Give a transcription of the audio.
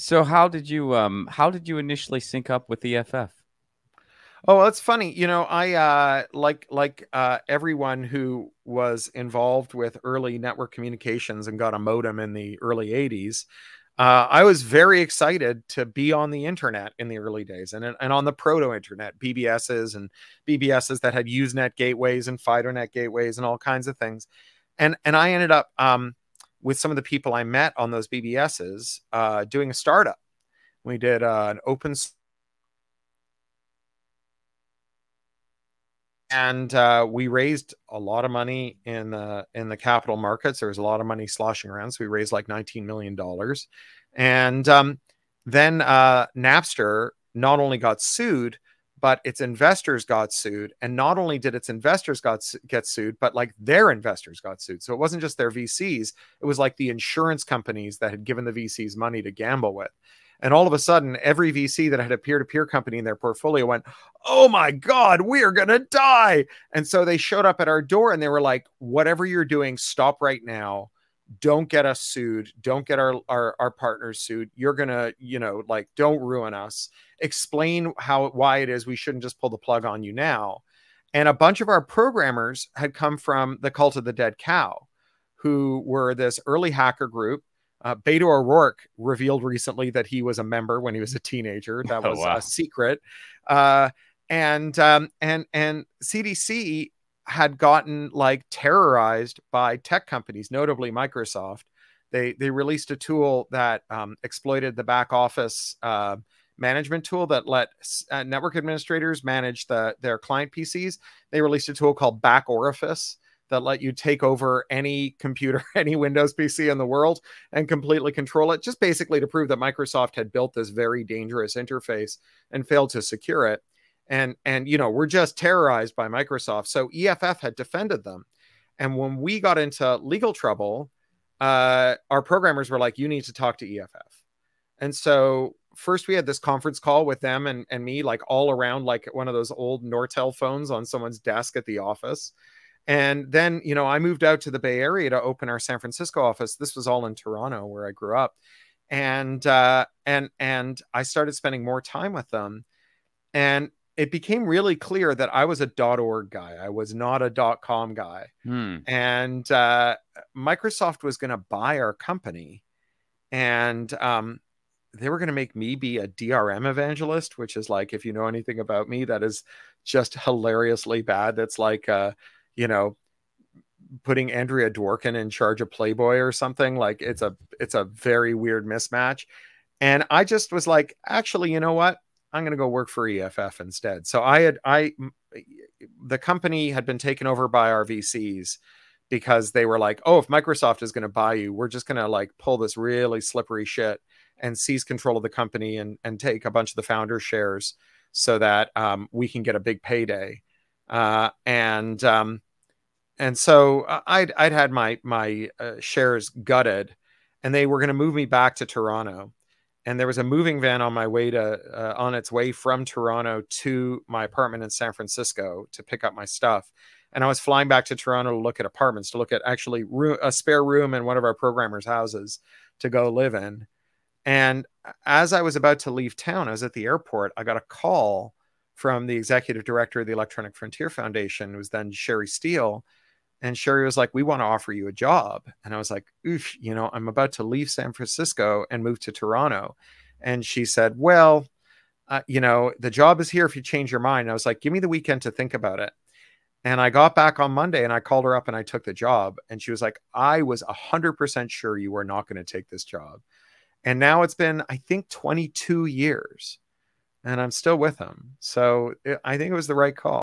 So how did you um how did you initially sync up with EFF? Oh, that's funny. You know, I uh, like like uh, everyone who was involved with early network communications and got a modem in the early '80s. Uh, I was very excited to be on the internet in the early days and, and on the proto internet, BBSs and BBSs that had Usenet gateways and FidoNet gateways and all kinds of things. And and I ended up um, with some of the people I met on those BBSs uh, doing a startup. We did uh, an open and uh, we raised a lot of money in the in the capital markets. There was a lot of money sloshing around, so we raised like 19 million dollars. And um, then uh, Napster not only got sued, but its investors got sued. And not only did its investors got get sued, but like their investors got sued. So it wasn't just their VCs; it was like the insurance companies that had given the VCs money to gamble with. And all of a sudden, every VC that had a peer to peer company in their portfolio went, Oh my God, we are going to die. And so they showed up at our door and they were like, Whatever you're doing, stop right now. Don't get us sued. Don't get our, our, our partners sued. You're going to, you know, like, don't ruin us. Explain how, why it is we shouldn't just pull the plug on you now. And a bunch of our programmers had come from the cult of the dead cow, who were this early hacker group uh, Beto O'Rourke revealed recently that he was a member when he was a teenager. That oh, was oh, wow. a secret. Uh, and um, and and CDC had gotten like terrorized by tech companies, notably Microsoft. They they released a tool that um, exploited the back office uh, management tool that let uh, network administrators manage the their client PCs. They released a tool called Back Orifice that let you take over any computer, any Windows PC in the world and completely control it, just basically to prove that Microsoft had built this very dangerous interface and failed to secure it. And and you know, we're just terrorized by Microsoft. So EFF had defended them. And when we got into legal trouble, uh, our programmers were like, you need to talk to EFF. And so first we had this conference call with them and, and me, like all around like one of those old Nortel phones on someone's desk at the office. And then, you know, I moved out to the Bay Area to open our San Francisco office. This was all in Toronto where I grew up. And uh and and I started spending more time with them. And it became really clear that I was a .org guy. I was not a .com guy. Hmm. And uh Microsoft was going to buy our company and um they were going to make me be a DRM evangelist, which is like, if you know anything about me, that is just hilariously bad. That's like, uh, you know, putting Andrea Dworkin in charge of Playboy or something. Like it's a it's a very weird mismatch. And I just was like, actually, you know what? I'm going to go work for EFF instead. So I had I the company had been taken over by our VCs because they were like, "Oh, if Microsoft is going to buy you, we're just going to like pull this really slippery shit and seize control of the company and and take a bunch of the founder shares so that um, we can get a big payday." Uh, and um, and so uh, I'd I'd had my my uh, shares gutted, and they were going to move me back to Toronto. And there was a moving van on my way to uh, on its way from Toronto to my apartment in San Francisco to pick up my stuff. And I was flying back to Toronto to look at apartments, to look at actually a spare room in one of our programmers' houses to go live in. And as I was about to leave town, I was at the airport. I got a call from the executive director of the Electronic Frontier Foundation, who was then Shari Steele. And Shari was like, We want to offer you a job. And I was like, Oof, you know, I'm about to leave San Francisco and move to Toronto. And she said, Well, uh, you know, the job is here if you change your mind. And I was like, Give me the weekend to think about it. And I got back on Monday and I called her up and I took the job. And she was like, I was 100% sure you were not going to take this job. And now it's been, I think, 22 years and I'm still with him. So I think it was the right call.